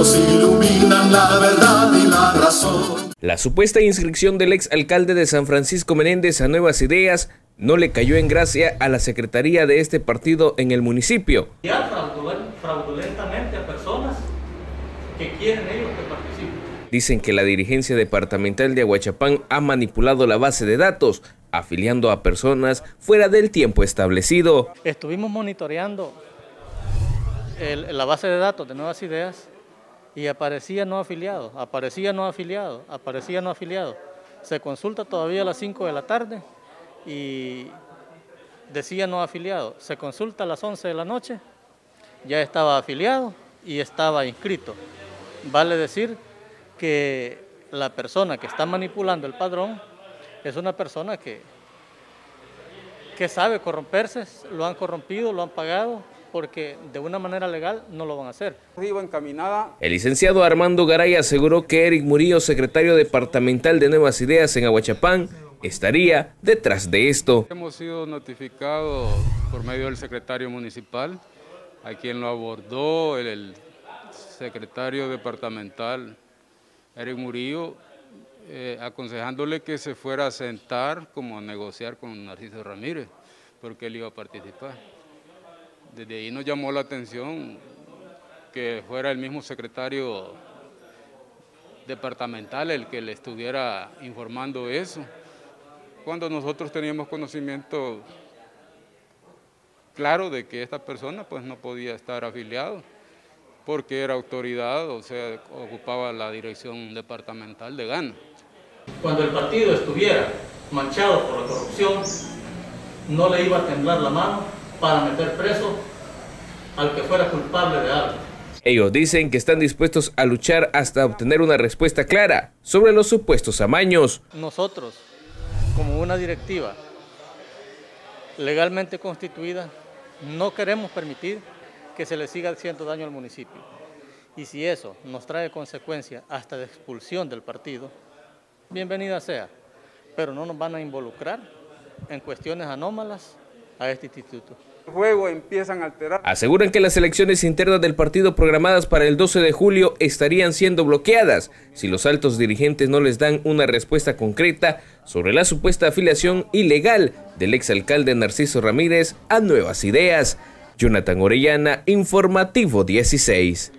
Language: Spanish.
nos iluminan la verdad y la razón. La supuesta inscripción del ex alcalde de San Francisco Menéndez a Nuevas Ideas no le cayó en gracia a la secretaría de este partido en el municipio. Ya fraudulentamente a personas que quieren ellos que participen. Dicen que la dirigencia departamental de Aguachapán ha manipulado la base de datos, afiliando a personas fuera del tiempo establecido. Estuvimos monitoreando la base de datos de Nuevas Ideas y aparecía no afiliado, aparecía no afiliado, aparecía no afiliado. Se consulta todavía a las 5 de la tarde y decía no afiliado. Se consulta a las 11 de la noche, ya estaba afiliado y estaba inscrito. Vale decir que la persona que está manipulando el padrón es una persona que, que sabe corromperse, lo han corrompido, lo han pagado, porque de una manera legal no lo van a hacer. El licenciado Armando Garay aseguró que Eric Murillo, secretario departamental de Nuevas Ideas en Aguachapán, estaría detrás de esto. Hemos sido notificados por medio del secretario municipal, a quien lo abordó el, secretario departamental Eric Murillo, eh, aconsejándole que se fuera a sentar como a negociar con Narciso Ramírez, porque él iba a participar. Desde ahí nos llamó la atención que fuera el mismo secretario departamental el que le estuviera informando eso, cuando nosotros teníamos conocimiento claro de que esta persona pues no podía estar afiliado porque era autoridad, o sea, ocupaba la dirección departamental de Gana. Cuando el partido estuviera manchado por la corrupción, no le iba a temblar la mano para meter preso al que fuera culpable de algo. Ellos dicen que están dispuestos a luchar hasta obtener una respuesta clara sobre los supuestos amaños. Nosotros, como una directiva legalmente constituida, no queremos permitir que se le siga haciendo daño al municipio. Y si eso nos trae consecuencias hasta de expulsión del partido, bienvenida sea, pero no nos van a involucrar en cuestiones anómalas a este instituto. Aseguran que las elecciones internas del partido programadas para el 12 de julio estarían siendo bloqueadas si los altos dirigentes no les dan una respuesta concreta sobre la supuesta afiliación ilegal del exalcalde Narciso Ramírez a Nuevas Ideas. Jonathan Orellana, Informativo 16.